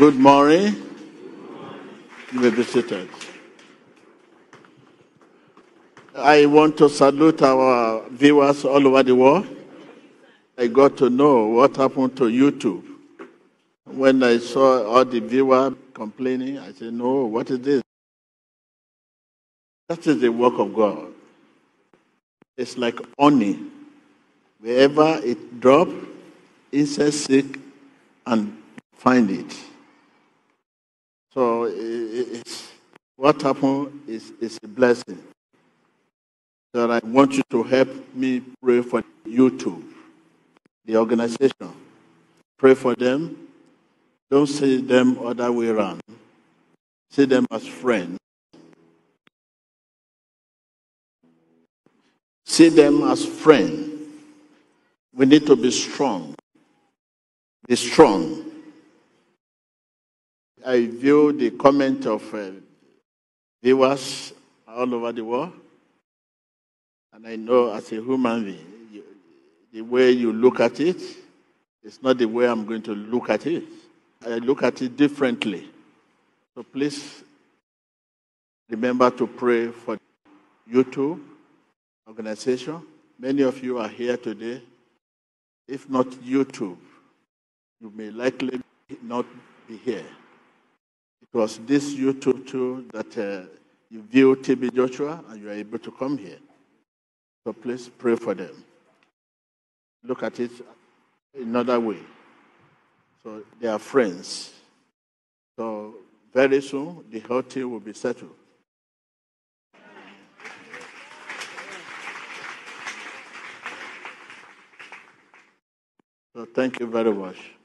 Good morning. You may be seated. I want to salute our viewers all over the world. I got to know what happened to YouTube. When I saw all the viewers complaining, I said, No, what is this? That is the work of God. It's like honey. Wherever it drops, insects seek and find it. So it's, what happened is, is a blessing. So I want you to help me pray for YouTube, the organization. Pray for them. Don't see them other way around. See them as friends. See them as friends. We need to be strong. Be strong. I view the comment of uh, viewers all over the world, and I know as a human being, you, the way you look at it is not the way I'm going to look at it. I look at it differently. So please remember to pray for you YouTube organization. Many of you are here today. If not YouTube, you may likely not be here. It was this YouTube too that uh, you view TB Joshua and you are able to come here. So please pray for them. Look at it another way. So they are friends. So very soon the thing will be settled. So thank you very much.